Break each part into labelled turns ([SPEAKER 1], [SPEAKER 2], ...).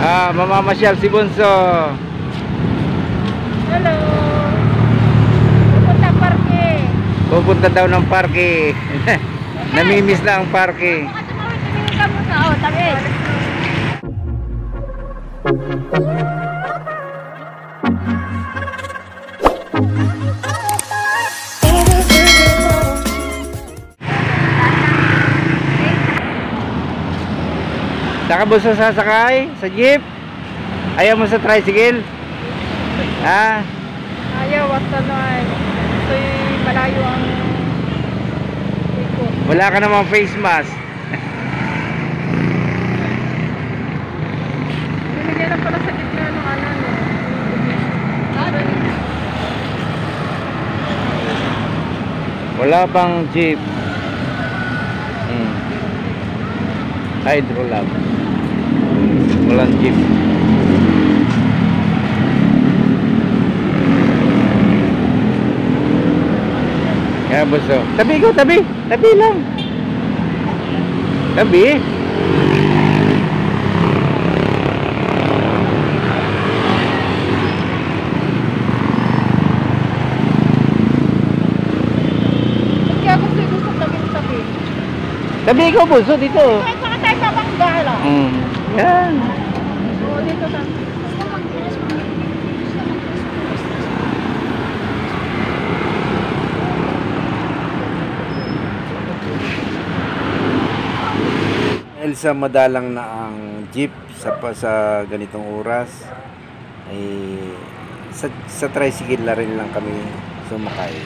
[SPEAKER 1] Ah, mamamasyal si Bunso.
[SPEAKER 2] Hello. Pupunta parke.
[SPEAKER 1] Pupunta daw ng parke. Namimiss na ang parke.
[SPEAKER 2] Baka tumawid, tumingin ka muna. Oh, tawid.
[SPEAKER 1] Saka Bunso sasakay sa jeep. Ayaw mo sa tricycle? Ha?
[SPEAKER 2] Ayaw, basta na ay. So, malayo ang ikot.
[SPEAKER 1] Wala ka namang face mask.
[SPEAKER 2] Binigyan lang pala sa gitna ng ano, no?
[SPEAKER 1] Wala pang jeep. Hmm. Hydrolab. Walang jeep. Kaya buso. Tabi ko, tabi. Tabi lang. Tabi.
[SPEAKER 2] Sa tabi-tabi?
[SPEAKER 1] Tabi ko, buso. Dito.
[SPEAKER 2] Kahit saka tayo babangga lang.
[SPEAKER 1] Hmm. Yan. Dahil sa madalang na ang jeep sa sa ganitong oras ay sa, sa tricycle na rin lang kami sumakay.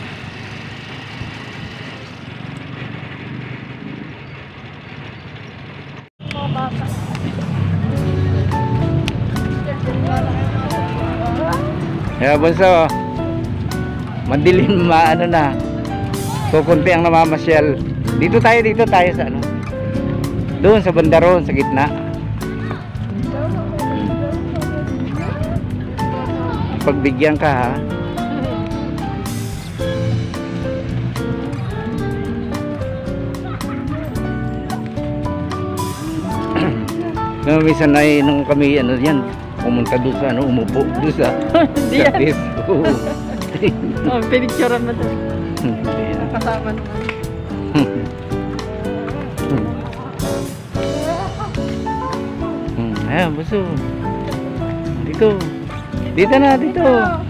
[SPEAKER 1] Kaya bunso, madilim maano na. Kukunti ang namamasyal. Dito tayo, dito tayo sa ano. Doon sa bandaron, sa gitna. Pagbigyan ka ha. No, minsan ay nung kami ano yan, pumunta doon sa ano, umupo doon sa sa
[SPEAKER 2] yan.
[SPEAKER 1] Facebook.
[SPEAKER 2] Oh, pinicturean mo doon. Kasama naman.
[SPEAKER 1] Ayan, buso. Dito. Dito na, dito. Dito.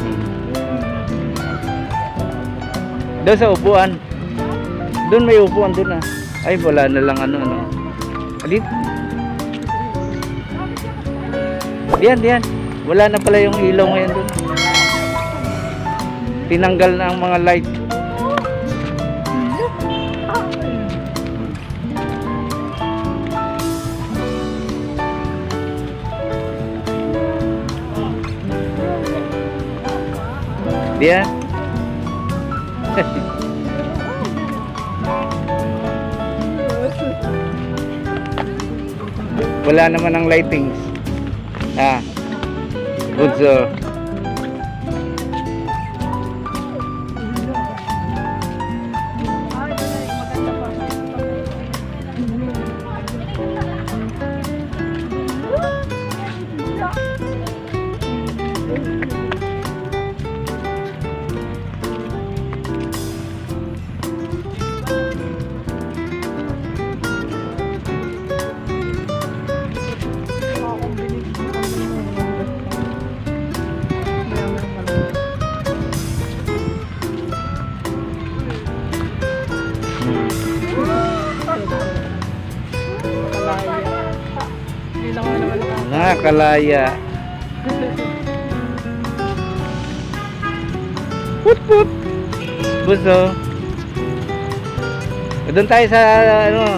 [SPEAKER 1] Hmm. Doon sa upuan. Doon may upuan doon ah. Ay, wala na lang ano ano. Dito. Diyan, diyan. Wala na pala yung ilaw ngayon doon. Tinanggal na ang mga light. Diyan. Wala naman ang lightings. Ah. Good sir. Nakakalaya. Put put. Buso. Doon tayo sa ano,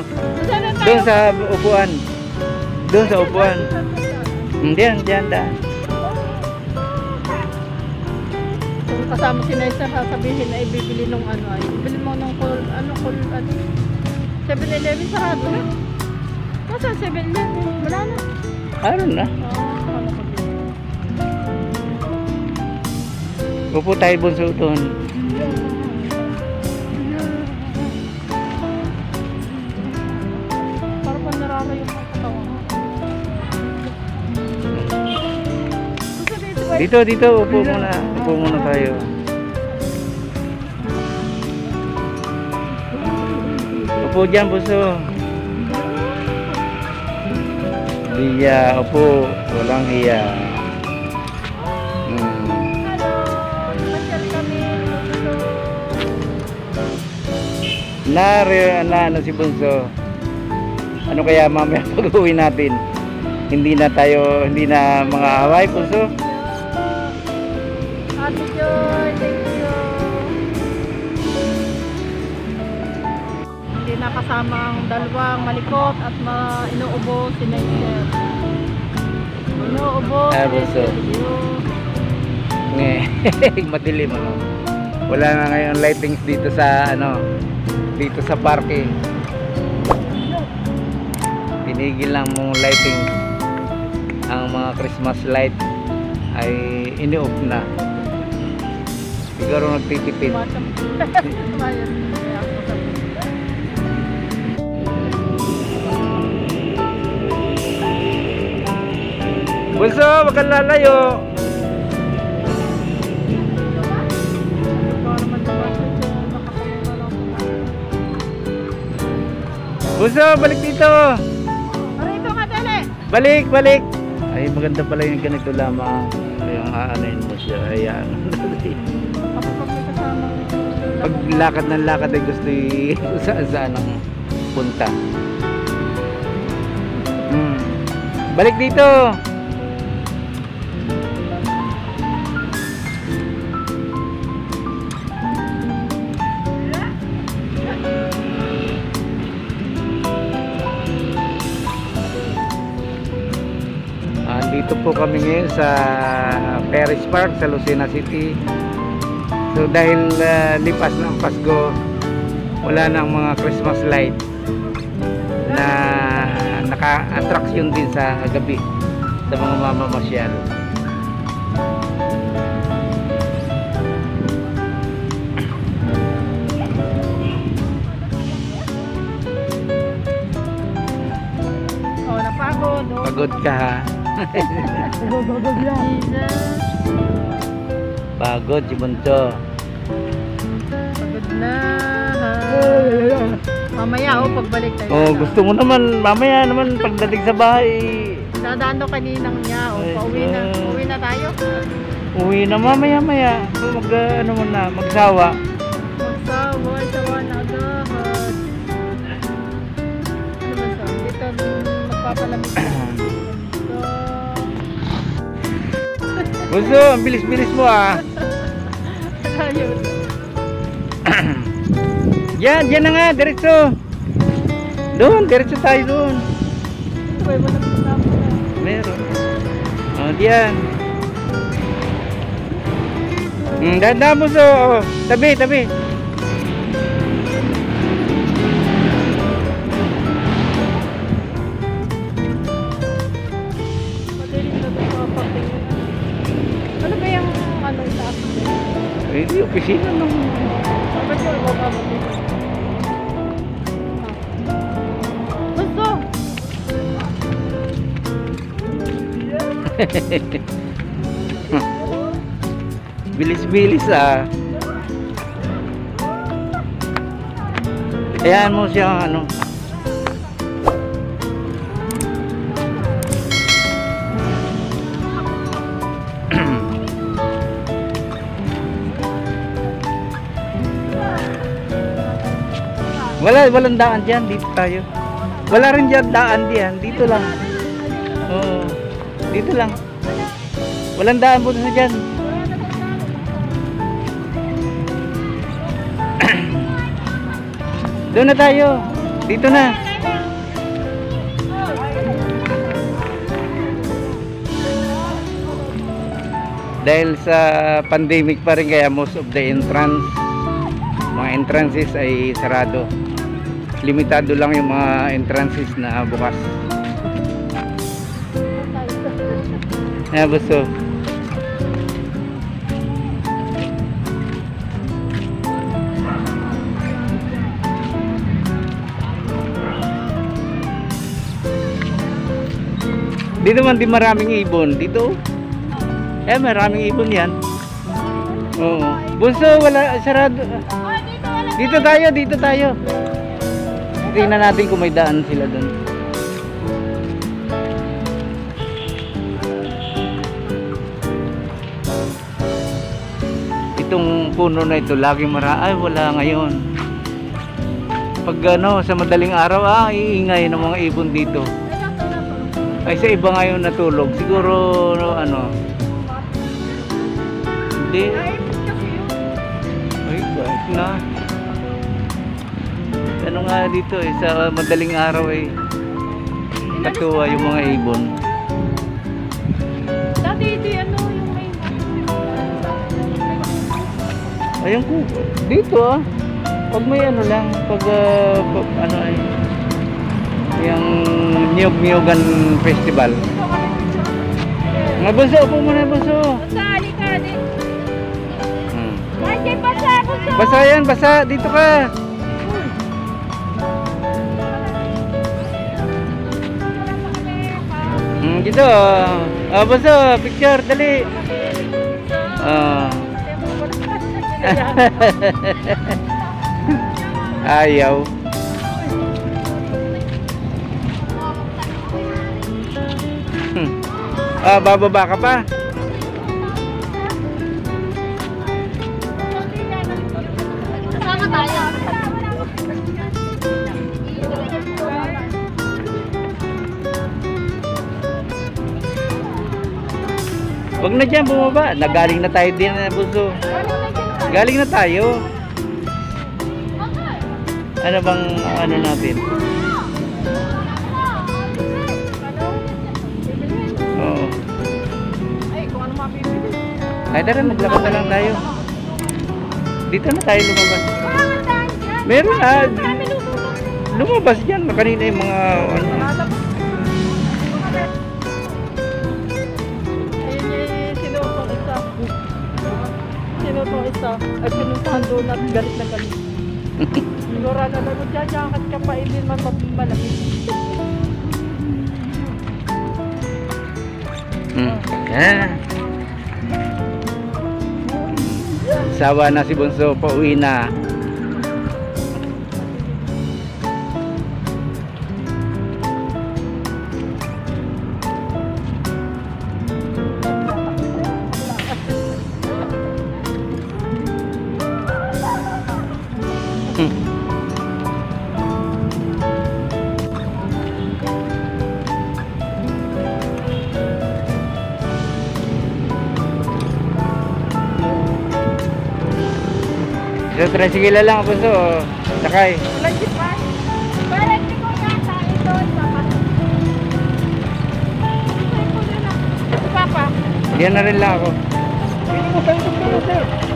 [SPEAKER 1] doon sa upuan. Doon sa upuan. Hmm, Diyan.
[SPEAKER 2] Kung kasama si Naisa, sasabihin na ibibili nung ano ay. Bibili mo nung kul, ano, kul, ano. 7-Eleven sarado na. Nasa 7-Eleven? Wala na.
[SPEAKER 1] Ano na? Upo tayo bunso doon.
[SPEAKER 2] Parang pa nararayo ang katawan. Gusto dito?
[SPEAKER 1] Dito, upo muna. Upo muna tayo. Upo dyan. Iya, upo. Walang iya. Hmm.
[SPEAKER 2] Hello! Masyal kami. Gusto.
[SPEAKER 1] Nari, na, ano si Bunso? Ano kaya mamaya pag uwi natin? Hindi na tayo, hindi na mga away, Bunso?
[SPEAKER 2] Ate Joy, thank you. Hindi nakasama ang dalawang malikot at ma inuubo si Naisel. Inuubo si. Naisel.
[SPEAKER 1] Nge, madilim ano. Wala na ngayon lightings dito sa ano, dito sa parking. Tinigil lang mong lighting. Ang mga Christmas light ay ini-off na. Siguro nagtitipid. Bunso, wag kang lalayo. Bunso, balik dito.
[SPEAKER 2] Arito ka, dali!
[SPEAKER 1] Balik, balik. Ay, maganda pala yung ganito lamang. Yung aanayin mo siya. Ayan. Pag lakad ng lakad ay gusto y- kung saan saan ang punta. Hmm. Balik dito. Andito po kami ngayon sa Paris Park sa Lucena City. So dahil ah, lipas ng Pasko, wala nang mga Christmas light na naka-attraction din sa gabi sa mga mamamasyal.
[SPEAKER 2] Oh, napagod. Oh.
[SPEAKER 1] Pagod ka ha?
[SPEAKER 2] Jesus.
[SPEAKER 1] Pagod si Bunso.
[SPEAKER 2] Pagod na. Mamaya, oh, pagbalik tayo.
[SPEAKER 1] Oh, gusto mo naman mamaya naman pagdating sa bahay,
[SPEAKER 2] Dadaan daw kaninang niya. Oh, pauwi na. Pauwi na tayo.
[SPEAKER 1] uwi na mamaya maya. Mag ano mo na, magsawa.
[SPEAKER 2] Magsawa, sawa na agad. Ano ba siya? Dito, magpapalamig
[SPEAKER 1] Bunso, ang bilis-bilis mo ah.
[SPEAKER 2] ayun.
[SPEAKER 1] Yan, yan na nga, diretso. Doon, diretso tayo doon. Meron. Oh, diyan. Hmm, dahan mo so. Oh, tabi, tabi. Eh, di, opisina
[SPEAKER 2] dito? Gusto!
[SPEAKER 1] Bilis-bilis ah. Ayan mo siya ano. Wala, walang daan diyan, dito tayo. Wala rin diyan daan diyan, dito lang. Oo. Dito lang. Walang daan po sa diyan. Doon na tayo. Dito na. Dahil sa pandemic pa rin kaya most of the entrance mga entrances ay sarado. Limitado lang yung mga entrances na bukas. Eh oh. buso dito man di maraming ibon. Dito? Eh maraming ibon yan. Oo. Bunso oh, wala sarado.
[SPEAKER 2] Dito
[SPEAKER 1] tayo, dito tayo. Tingnan natin kung may daan sila doon. Itong puno na ito, laging mara... Ay, wala ngayon. Pag ano, sa madaling araw, ah, iingay ng mga ibon dito.
[SPEAKER 2] Ay,
[SPEAKER 1] sa iba ngayon natulog. Siguro, no, ano, hindi.
[SPEAKER 2] Ay,
[SPEAKER 1] kahit na. Ano nga dito eh, sa madaling araw eh. Katuwa yung mga ibon.
[SPEAKER 2] Dati di ano yung may
[SPEAKER 1] Ayun ko, dito ah. Pag may ano lang, pag, ah, pag ano ay, yung Niyog-Niyogan Festival. Mga bunso, upo muna bunso.
[SPEAKER 2] Basta, halika, di.
[SPEAKER 1] Hmm.
[SPEAKER 2] Ay, basta, basta.
[SPEAKER 1] Basa yan, basa. Dito ka. Hmm, dito. Ah, basa, picture, dali. Ah. Ayaw. Hmm. Ah, bababa ka pa. Wag na dyan bumaba. Nagaling na tayo din na buso. Galing na tayo. Ano bang ano natin? Oo.
[SPEAKER 2] Ay,
[SPEAKER 1] tara, maglakad na lang tayo. Dito na tayo lumabas. Meron ah. Lumabas dyan. Kanina yung mga ano.
[SPEAKER 2] At galit na galit. Siguro na lang, magjajakat ka pa, hindi man malamig.
[SPEAKER 1] Hmm. Yan. Sawa na si Bunso, pauwi na. Sa tricycle lang, Bunso. Sakay.
[SPEAKER 2] Wala si Pa. Parang di ko yata ito. Papa. Papa.
[SPEAKER 1] Diyan na rin lang ako.
[SPEAKER 2] Hindi ko ba ito